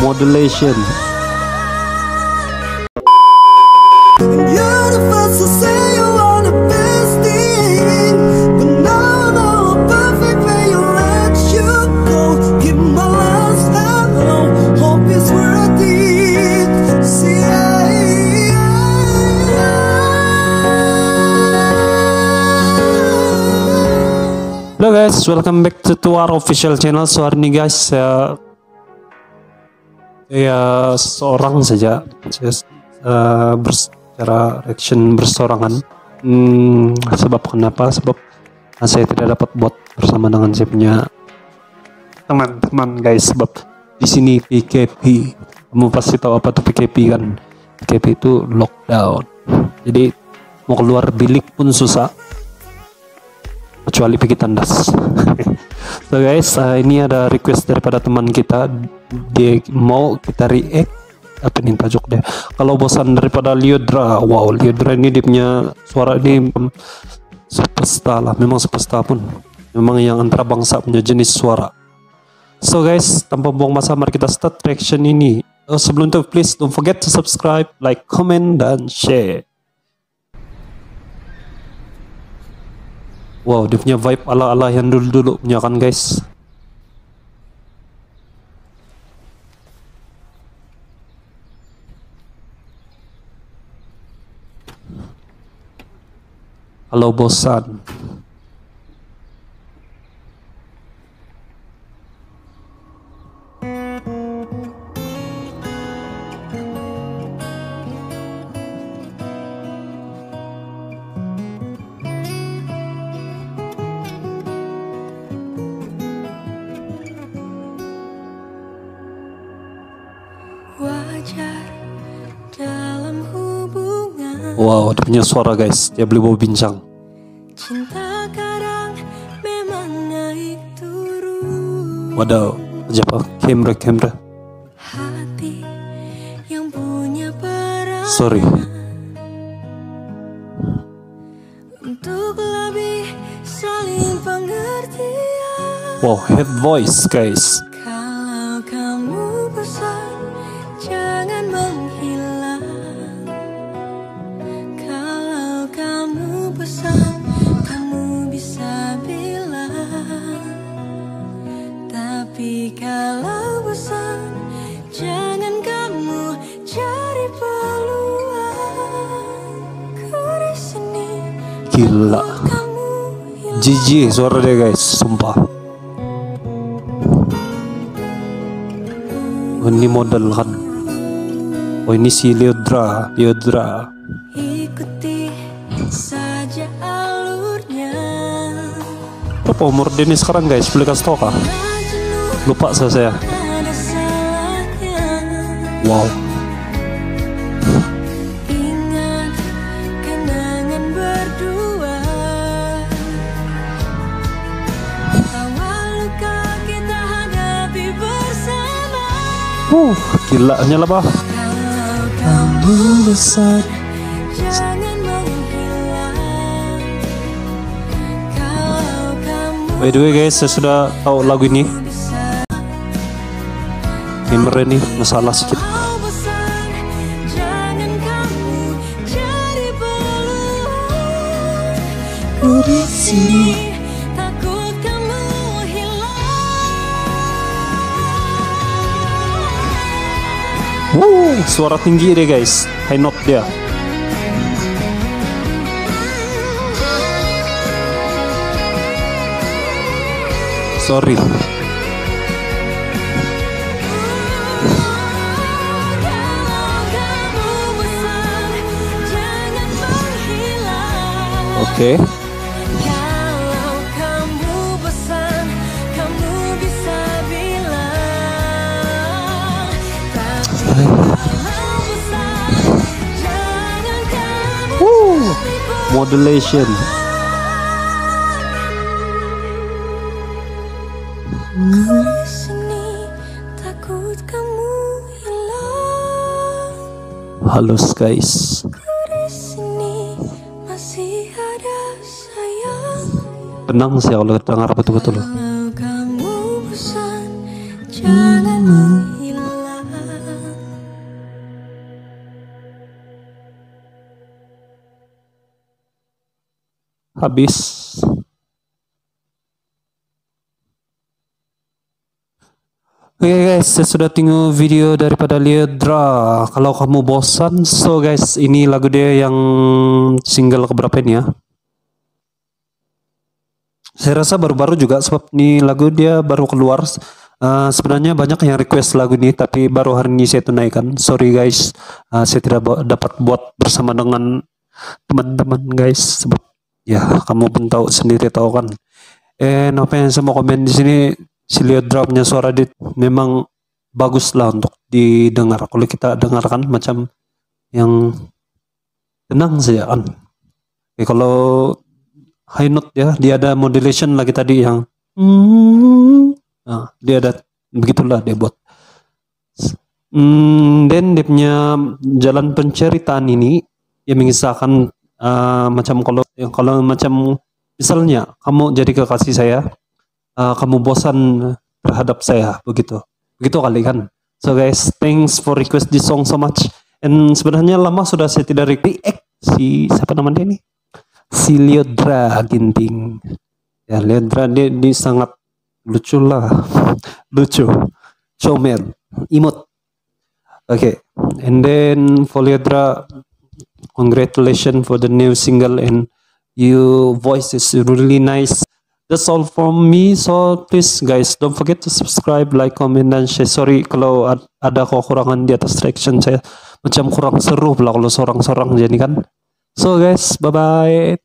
modulation. Halo guys, welcome back to, to our official channel. So hari ini guys, ya seorang saja saya uh, bersecara reaction bersorangan. Hmm, sebab kenapa? Sebab uh, saya tidak dapat buat bersama dengan saya punya teman-teman guys. Sebab di sini PKP, kamu pasti tahu apa tuh PKP kan? PKP itu lockdown. Jadi mau keluar bilik pun susah kecuali pergi tandas. so guys, uh, ini ada request daripada teman kita, dia mau kita react apa nih tajuk deh. Kalau bosan daripada Liodra, wow Liodra ini dia punya suara ini superstar lah, memang superstar pun, memang yang antara bangsa punya jenis suara. So guys, tanpa buang masa mari kita start reaction ini. Oh, sebelum itu please don't forget to subscribe, like, comment, dan share. Wow, dia punya vibe ala-ala yang dulu-dulu punya kan guys. Kalau bosan. Wow, dia punya suara guys. Dia boleh bawa bincang. Cinta kadang memang naik turun Waduh, siapa? Kamera, kamera. Hati yang punya peran Sorry. Untuk lebih saling pengertian Wow, head voice guys. Kalau pesan Jangan kamu cari peluang Ku di sini Gila. Jijik suara dia guys, sumpah. Ini model kan. Oh ini si Leodra, Leodra. Ikuti saja alurnya Berapa umur dia ini sekarang guys? Boleh kasih tau kah? Lupa saya. Wow. Uh, gila nyala bah. Kamu besar By the way guys, saya sudah tahu lagu ini. Kamera ini masalah sedikit. Ku di sini. Wuh, suara tinggi dia guys. High note dia. Sorry. Jangan kamu Wuh, modulation. Halus guys. Menangis sih Allah dengar betul-betul habis Oke okay guys, saya sudah tengok video daripada Liedra. Kalau kamu bosan, so guys, ini lagu dia yang single keberapa ini ya? Saya rasa baru-baru juga sebab ini lagu dia baru keluar. Uh, sebenarnya banyak yang request lagu ini, tapi baru hari ini saya tunaikan. Sorry guys, uh, saya tidak dapat buat bersama dengan teman-teman guys, sebab ya kamu pun tahu sendiri tahu kan. Eh, apa yang saya mau komen di sini, si Liedra punya suara dia memang bagus lah untuk didengar. Kalau kita dengarkan macam yang tenang saja kan. Oke, kalau high note ya. Dia ada modulation lagi tadi yang nah, dia ada begitulah dia buat. Hmm, dan dia punya jalan penceritaan ini yang mengisahkan uh, macam kalau yang kalau macam misalnya kamu jadi kekasih saya uh, kamu bosan terhadap saya begitu. Begitu kali kan? So guys thanks for request this song so much. And sebenarnya lama sudah saya tidak react si siapa namanya ini si Leodra Ginting. Ya Leodra dia, dia sangat lucu lah, lucu, comel, imut. Oke, okay. and then for Leodra, congratulations for the new single and your voice is really nice. That's all from me. So please guys, don't forget to subscribe, like, comment, dan share. Sorry kalau ad- ada kekurangan di atas reaction saya. Macam kurang seru pula kalau seorang-seorang jadi kan. So guys, bye bye.